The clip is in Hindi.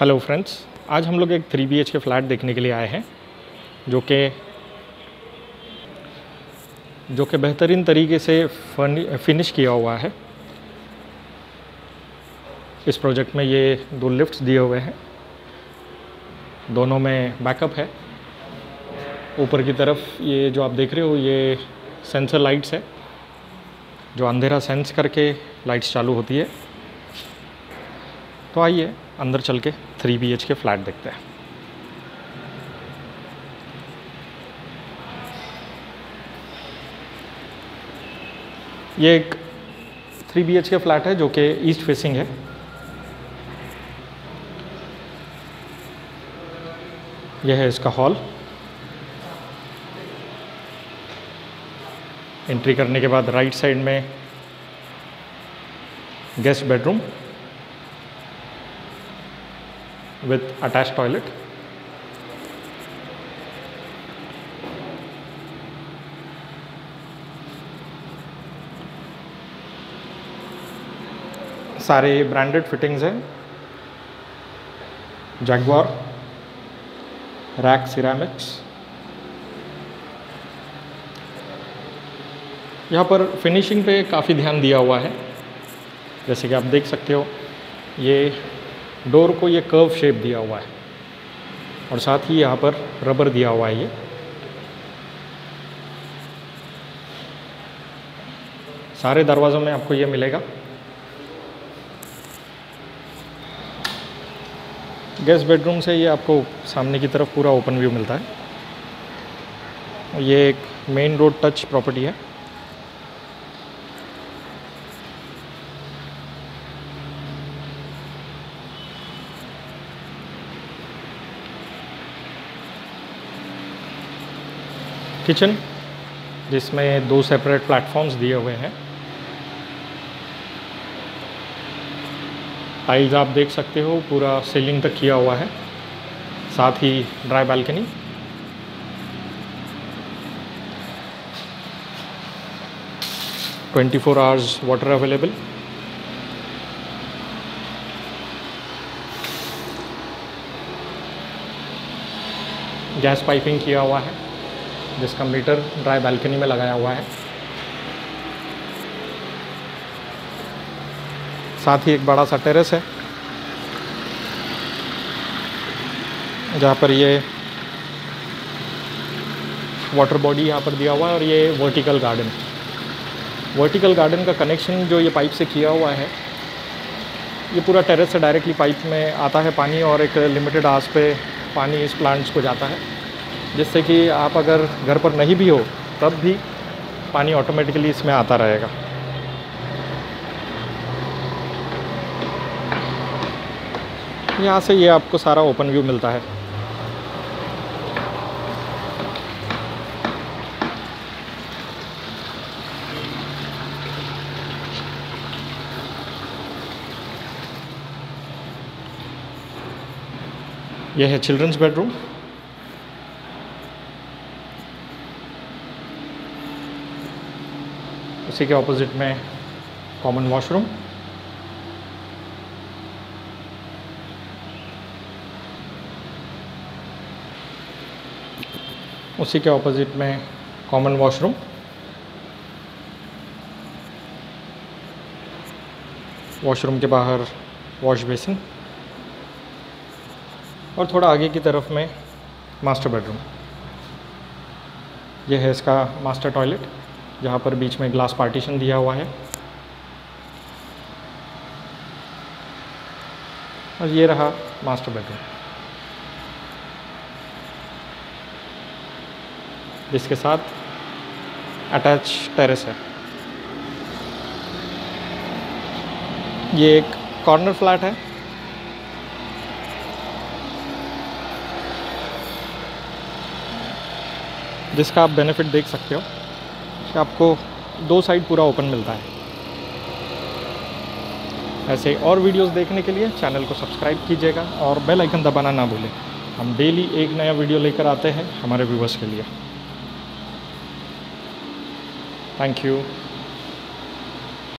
हेलो फ्रेंड्स, आज हम लोग एक थ्री बी के फ्लैट देखने के लिए आए हैं, जो कि जो कि बेहतरीन तरीके से फिनिश किया हुआ है। इस प्रोजेक्ट में ये दो लिफ्ट्स दिए हुए हैं। दोनों में बैकअप है। ऊपर की तरफ़ ये जो आप देख रहे हो, ये सेंसर लाइट्स है, जो अंधेरा सेंस करके लाइट्स चालू होती है। तो आइए अंदर चल के थ्री बी के फ्लैट देखते हैं। ये एक थ्री बी के फ्लैट है जो कि ईस्ट फेसिंग है। यह है इसका हॉल एंट्री करने के बाद राइट साइड में guest bedroom with attached toilet. सारे ब्रांडेड फिटिंग्स हैं। जैगवार रैक सिरामिक्स यहाँ पर फिनिशिंग पे काफ़ी ध्यान दिया हुआ है। जैसे कि आप देख सकते हो, ये डोर को ये कर्व शेप दिया हुआ है। और साथ ही यहाँ पर रबर दिया हुआ है ये। सारे दरवाज़ों में आपको ये मिलेगा। गेस्ट बेडरूम से ये आपको सामने की तरफ़ पूरा ओपन व्यू मिलता है। ये एक मेन रोड टच प्रॉपर्टी है। किचन जिसमें दो सेपरेट प्लेटफॉर्म्स दिए हुए हैं। टाइल्स आप देख सकते हो, पूरा सीलिंग तक किया हुआ है, साथ ही dry balcony twenty four hours water available gas piping किया हुआ है। जिसका मीटर ड्राई बालकनी में लगाया हुआ है। साथ ही एक बड़ा सा टेरेस है। जहाँ पर ये वाटर बॉडी यहाँ पर दिया हुआ है और ये वर्टिकल गार्डन वर्टिकल गार्डन का कनेक्शन जो ये पाइप से किया हुआ है, ये पूरा टेरेस से डायरेक्टली पाइप में आता है पानी और एक लिमिटेड आस पे पानी इस प्लांट्स को जाता है। जिससे कि आप अगर घर पर नहीं भी हो, तब भी पानी ऑटोमेटिकली इसमें आता रहेगा। यहाँ से ये आपको सारा ओपन व्यू मिलता है। यह है चिल्ड्रंस बेडरूम उसी के ऑपोजिट में कॉमन वॉशरूम उसी के ऑपोजिट में कॉमन वॉशरूम वॉशरूम के बाहर वॉश बेसिन और थोड़ा आगे की तरफ़ में मास्टर बेडरूम यह है इसका मास्टर टॉयलेट जहाँ पर बीच में ग्लास पार्टीशन दिया हुआ है। और ये रहा मास्टर बेडरूम जिसके साथ अटैच टेरेस है। ये एक कॉर्नर फ्लैट है। जिसका आप बेनिफिट देख सकते हो। कि आपको दो साइड पूरा ओपन मिलता है। ऐसे और वीडियोस देखने के लिए चैनल को सब्सक्राइब कीजिएगा और बेल आइकन दबाना ना भूलें। हम डेली एक नया वीडियो लेकर आते हैं हमारे व्यूवर्स के लिए। Thank you